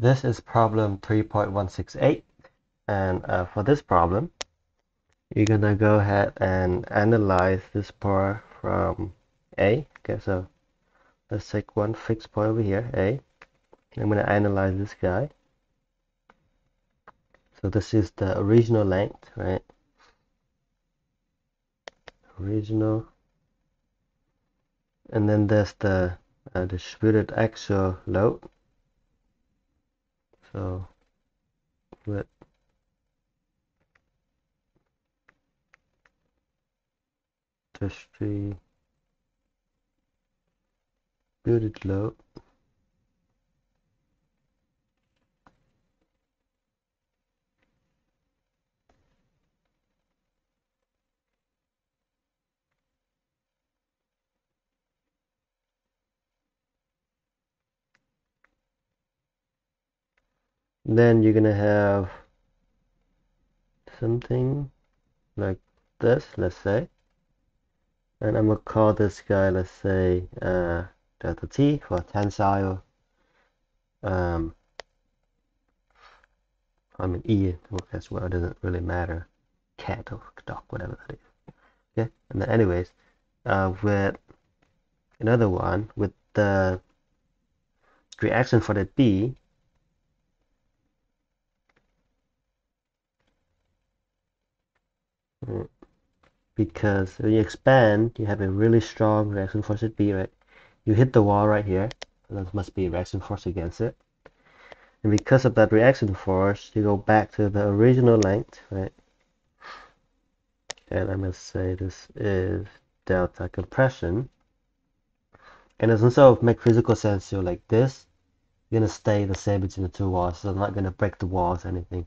This is problem 3.168 and uh, for this problem you're gonna go ahead and analyze this part from A. Okay, so let's take one fixed point over here, A. I'm gonna analyze this guy. So this is the original length, right? Original. And then there's the uh, distributed axial load so let distributed load then you're gonna have something like this let's say. And I'm gonna call this guy let's say uh, delta t for tensile um, I mean E as well it doesn't really matter. Cat or dog whatever that is. Okay? And then anyways uh, with another one with the reaction for the B because when you expand, you have a really strong reaction force at B, right? You hit the wall right here, there must be reaction force against it. And because of that reaction force, you go back to the original length, right? And I'm going to say this is delta compression. And it's also make physical sense, so like this, you're going to stay the same between the two walls, so I'm not going to break the walls or anything.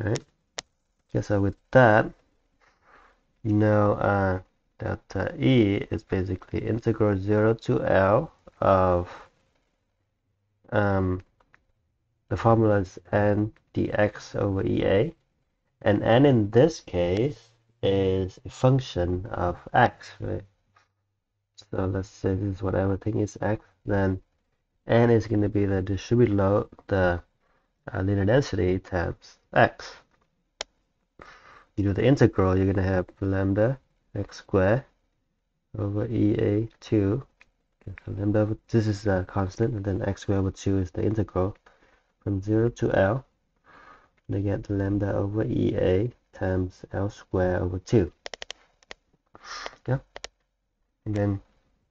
Alright? Okay, so with that, you know uh, delta E is basically integral 0 to L of um, the formula is n dx over EA and n in this case is a function of x right? So let's say this is what everything is x then n is going to be the distributed load the uh, linear density times x you do the integral, you're going to have lambda x squared over EA2. Okay, so lambda, this is a constant, and then x squared over 2 is the integral from 0 to L. They get lambda over EA times L squared over 2. Yeah. And then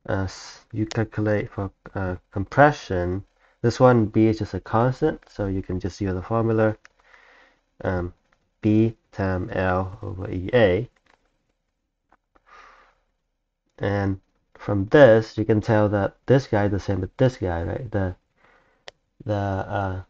as you calculate for uh, compression, this one B is just a constant, so you can just use the formula. Um, B times L over EA. And from this, you can tell that this guy is the same as this guy, right? The the uh,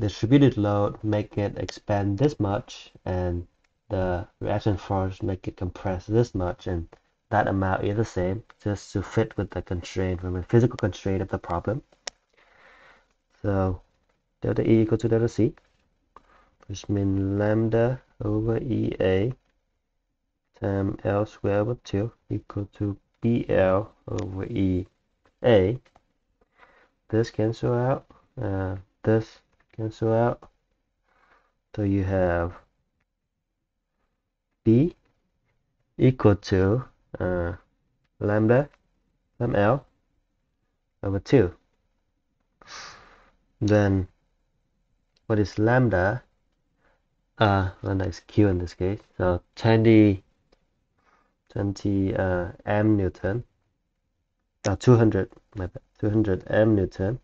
distributed load make it expand this much, and the reaction force make it compress this much, and that amount is the same, just to fit with the constraint, from the physical constraint of the problem. So delta E equal to delta C which means lambda over EA times L squared over 2 equal to BL over EA. This cancel out, uh, this cancel out. So you have B equal to uh, lambda times L over 2. Then what is lambda? Uh, lambda is q in this case. So 20, 20 uh, m newton, uh, 200, my bad, 200 m newton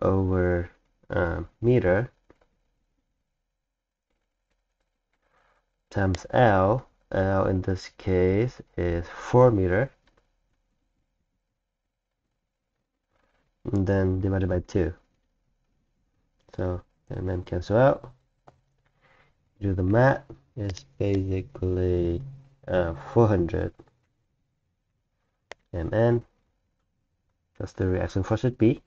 over uh, meter times L. L in this case is 4 meter. And then divided by 2. So, and then cancel out do the math it's basically uh, 400 mn that's the reaction force at B.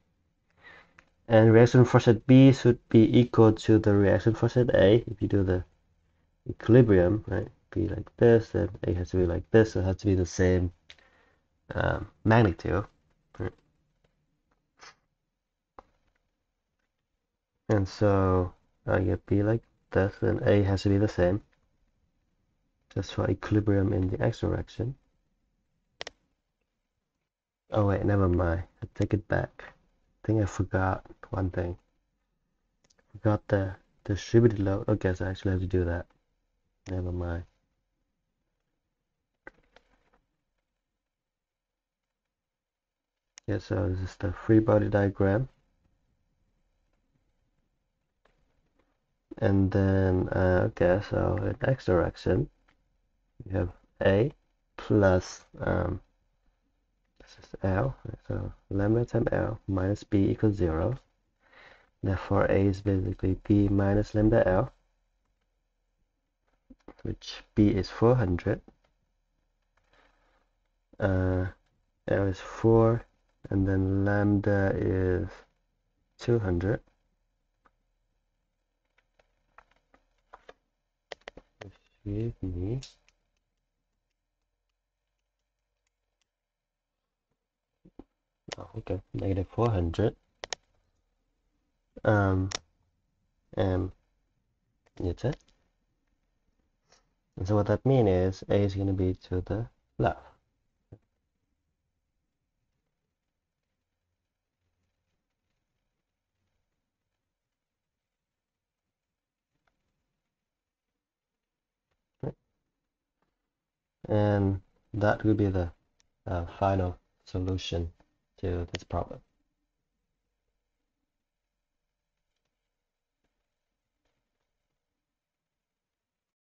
And reaction force at B should be equal to the reaction force at A. If you do the equilibrium right be like this and A has to be like this so it has to be the same um, magnitude And so uh, get B like this, and A has to be the same, just for equilibrium in the x direction. Oh wait, never mind. I take it back. I think I forgot one thing. Forgot the distributed load. Oh, okay, so I actually have to do that. Never mind. Yeah, so this is the free body diagram. And then, uh, okay, so in x direction, you have A plus, um, this is L, so lambda times L minus B equals 0. Therefore, A is basically B minus lambda L, which B is 400. Uh, L is 4 and then lambda is 200 excuse me oh, okay. Negative 400 um and that's it. And so what that means is a is going to be to the left and that will be the uh, final solution to this problem.